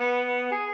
Música